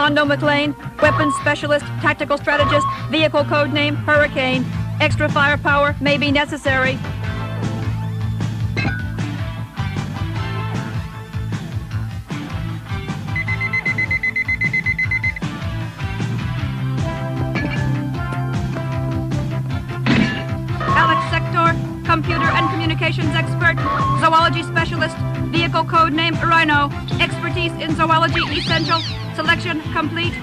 Hondo MacLean, weapons specialist, tactical strategist, vehicle code name Hurricane. Extra firepower may be necessary. Alex Sector, computer and communications expert, vehicle code name Rhino, expertise in zoology essential, selection complete,